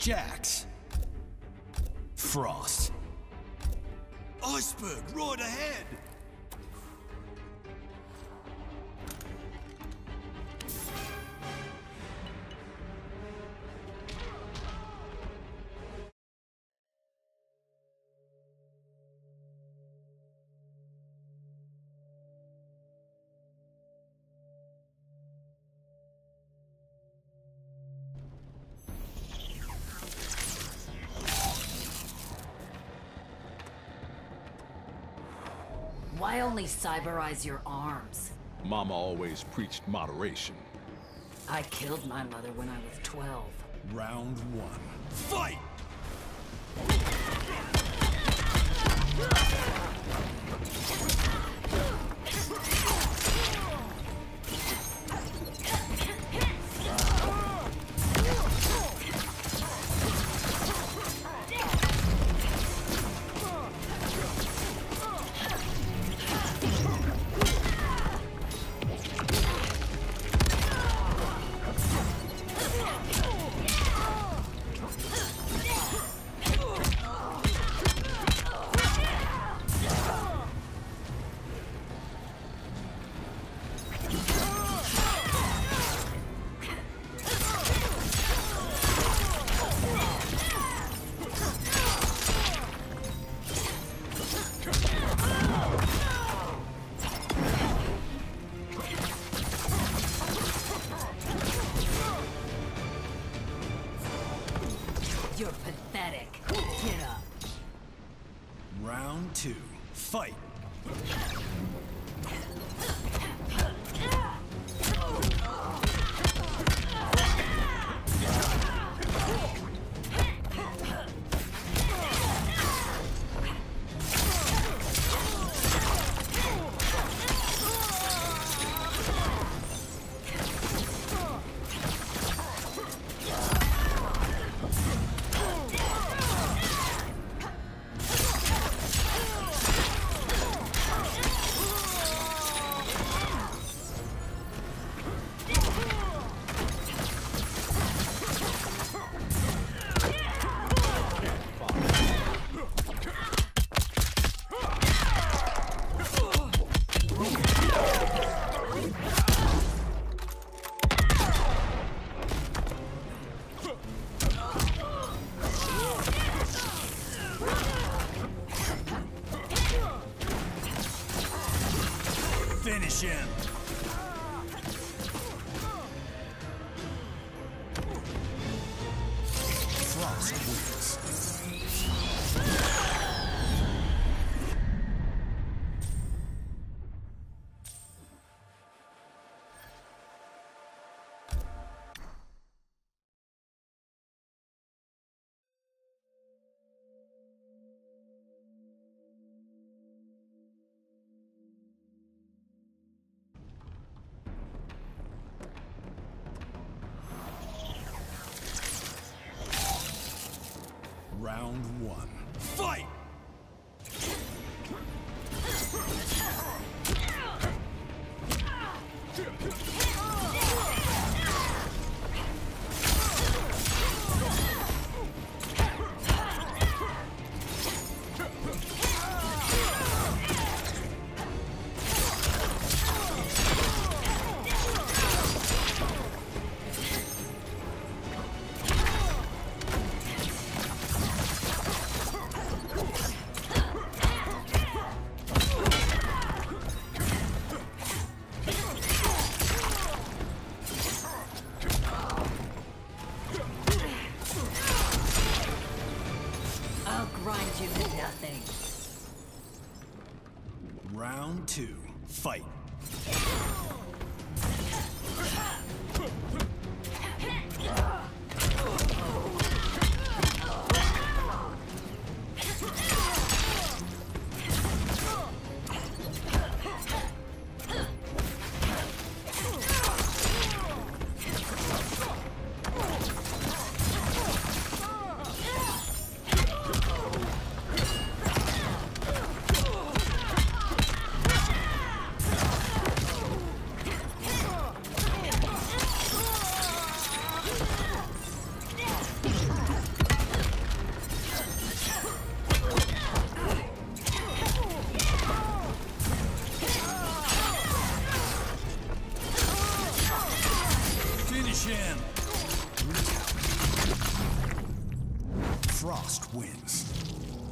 Jax. Frost. Iceberg, right ahead! Why only cyberize your arms? Mama always preached moderation. I killed my mother when I was 12. Round one. Fight! Round two. Fight! Finish him! Round one. Fight! I'll grind you to nothing. Round two. Fight! Frost wins.